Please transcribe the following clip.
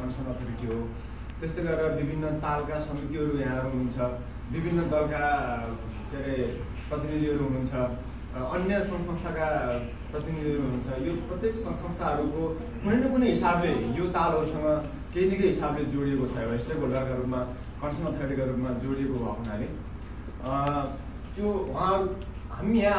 Concern authority हो त्यस्तै गरेर विभिन्न तालका समितिहरू यहाँ हुनुहुन्छ। विभिन्न दलका के अरे प्रतिनिधिहरू हुनुहुन्छ। अन्य संस्थाका प्रतिनिधिहरू हुनुहुन्छ। यो प्रत्येक सङ्घ संस्थाहरूको कुनै न कुनै हिसाबले यो तालहरूसँग केही न केही हिसाबले जोडिएको छ। एउटा स्टेक होल्डरका रूपमा कन्सर्न अथोरिटीका रूपमा जोडिएको भएको हुनाले। त्यो उहाँहरू हामी यहाँ